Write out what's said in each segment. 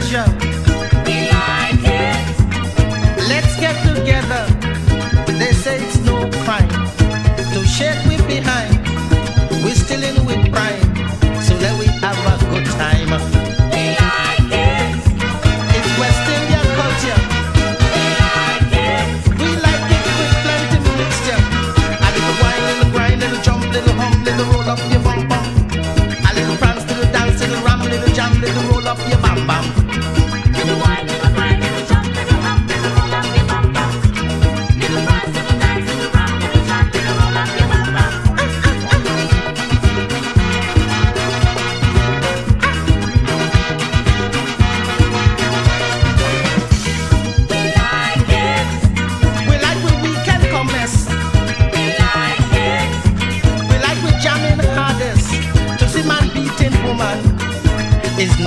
pressure. We like it. Let's get together. They say it's no crime to shake with behind. We're still in with pride.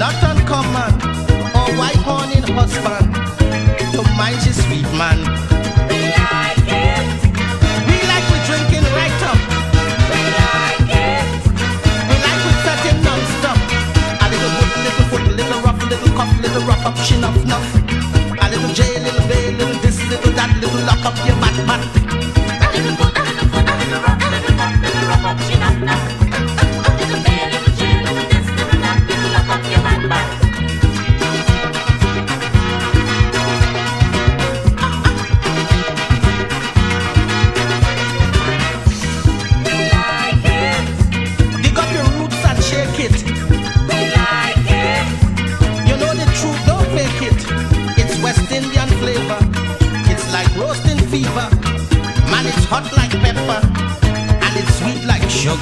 Not uncommon. Oh, or white horning husband to mind his sweet man. We like it. We like we drinking right up. We like it. We like we non-stop. A little foot, little foot, little rough, little cuff, little rough up, chin off, nuff. A little jail, little bail, little this, little that, little lock up your back,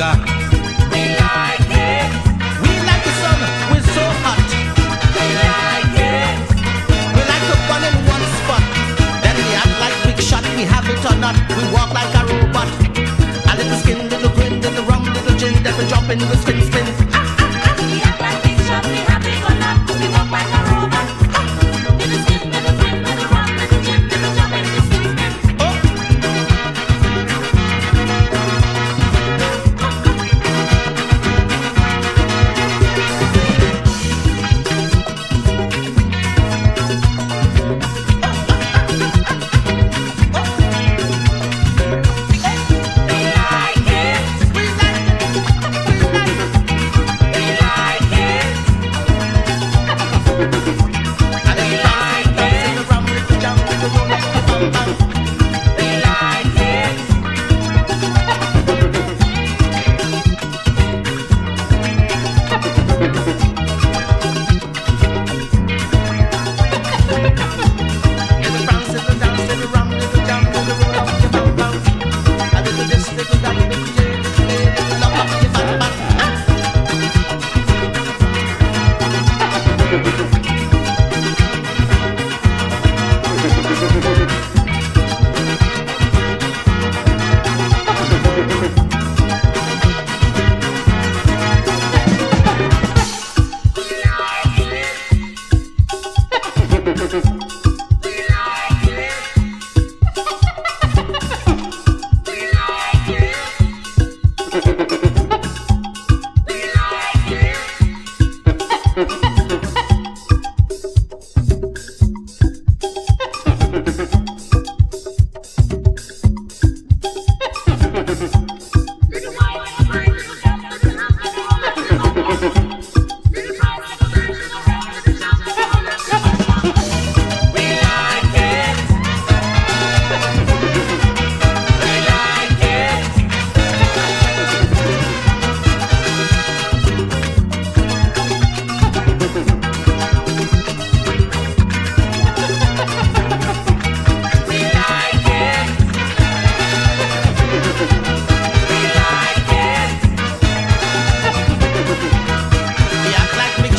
sugar. We like it. We like the sun, we're so hot. We like it. We like to burn in one spot. Then we act like big shot, we have it or not. We walk like a robot. A little skin, little grin, little rum, little gin. Then we jump in, we spin, spin.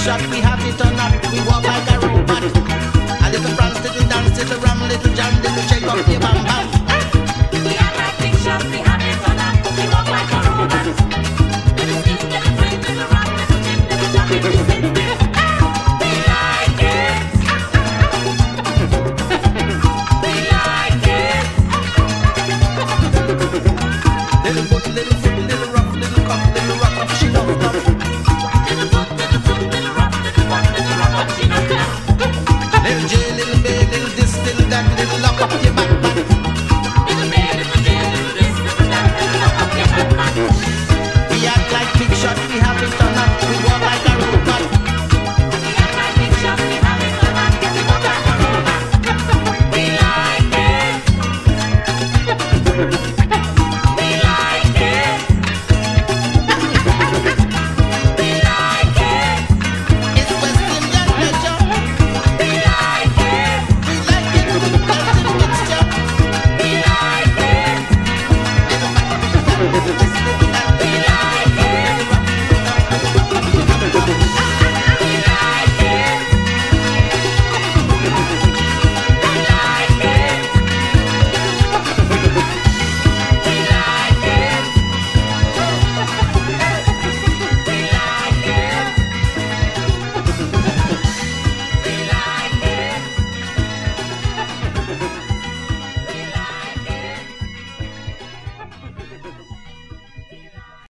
shot, we have it on up, we walk like a robot. A little France, little dance, little ram, little jam, little shake up your bam bam. We like we have it on up, we walk like a robot. Little little little rock, little little. Little foot, little foot.